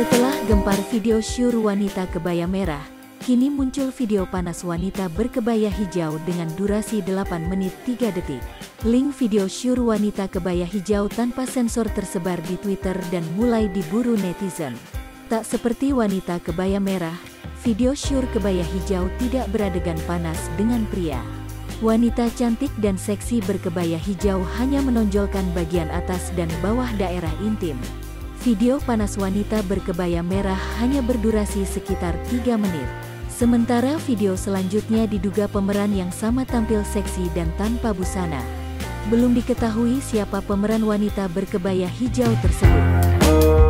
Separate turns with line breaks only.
Setelah gempar video syur wanita kebaya merah, kini muncul video panas wanita berkebaya hijau dengan durasi 8 menit 3 detik. Link video syur wanita kebaya hijau tanpa sensor tersebar di Twitter dan mulai diburu netizen. Tak seperti wanita kebaya merah, video syur kebaya hijau tidak beradegan panas dengan pria. Wanita cantik dan seksi berkebaya hijau hanya menonjolkan bagian atas dan bawah daerah intim. Video panas wanita berkebaya merah hanya berdurasi sekitar 3 menit. Sementara video selanjutnya diduga pemeran yang sama tampil seksi dan tanpa busana. Belum diketahui siapa pemeran wanita berkebaya hijau tersebut.